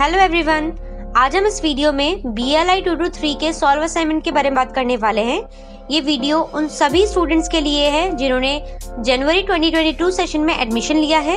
Hello everyone आज हम इस वीडियो में B L I two two three के सॉल्व असाइनमेंट के बारे में बात करने वाले हैं। ये वीडियो उन सभी स्टूडेंट्स के लिए है जिन्होंने जनवरी 2022 सेशन में एडमिशन लिया है।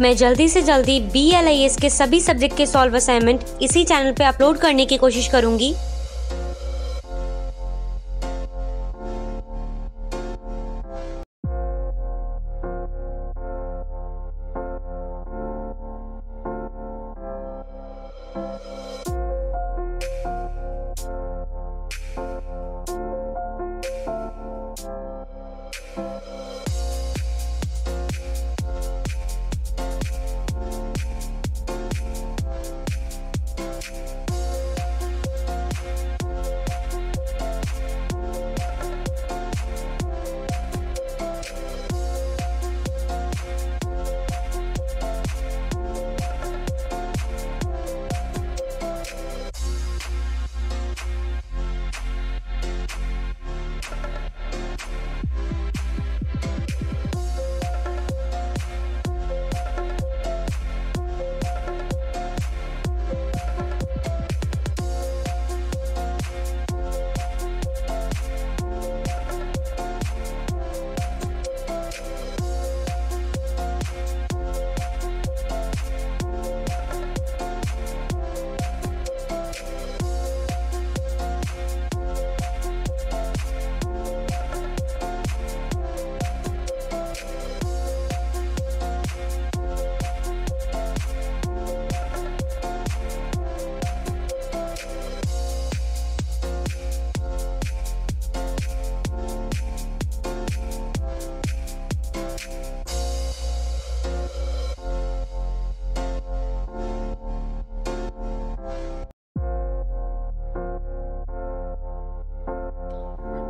मैं जल्दी से जल्दी एस के सभी सब्जेक्ट के सॉल्व असाइनमेंट इसी चैनल पे अपलोड करने की कोशिश करूँगी।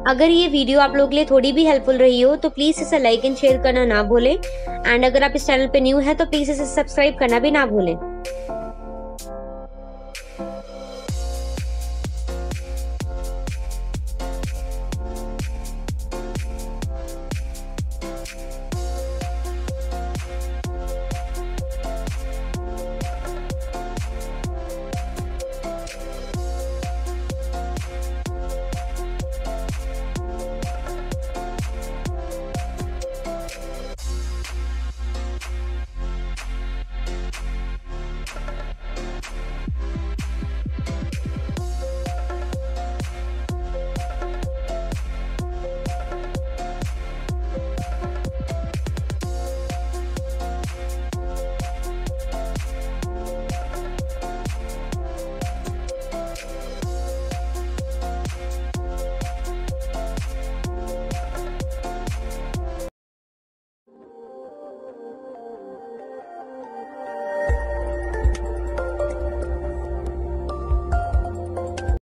अगर ये वीडियो आप लोगों के लिए थोड़ी भी हेल्पफुल रही हो तो प्लीज़ इसे लाइक एंड शेयर करना ना भूलें। एंड अगर आप इस चैनल पे न्यू है तो प्लीज़ इसे सब्सक्राइब करना भी ना भूलें।